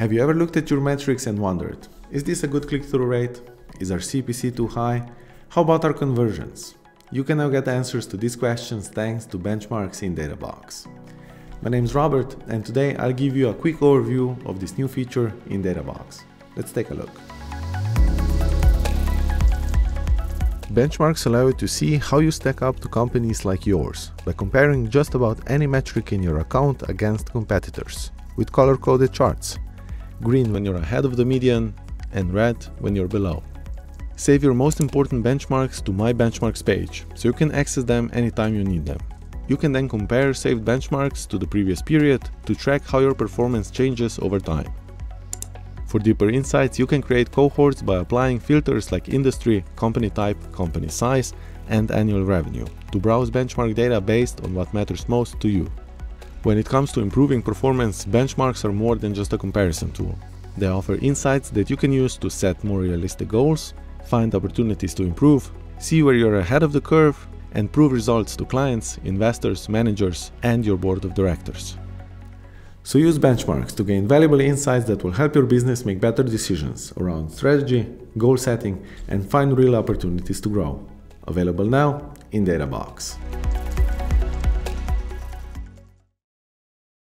Have you ever looked at your metrics and wondered, is this a good click-through rate? Is our CPC too high? How about our conversions? You can now get answers to these questions thanks to benchmarks in Databox. My name is Robert and today I'll give you a quick overview of this new feature in Databox. Let's take a look. Benchmarks allow you to see how you stack up to companies like yours by comparing just about any metric in your account against competitors with color-coded charts. Green when you're ahead of the median and red when you're below. Save your most important benchmarks to My Benchmarks page so you can access them anytime you need them. You can then compare saved benchmarks to the previous period to track how your performance changes over time. For deeper insights, you can create cohorts by applying filters like industry, company type, company size, and annual revenue to browse benchmark data based on what matters most to you. When it comes to improving performance, benchmarks are more than just a comparison tool. They offer insights that you can use to set more realistic goals, find opportunities to improve, see where you're ahead of the curve, and prove results to clients, investors, managers, and your board of directors. So use benchmarks to gain valuable insights that will help your business make better decisions around strategy, goal setting, and find real opportunities to grow. Available now in Databox.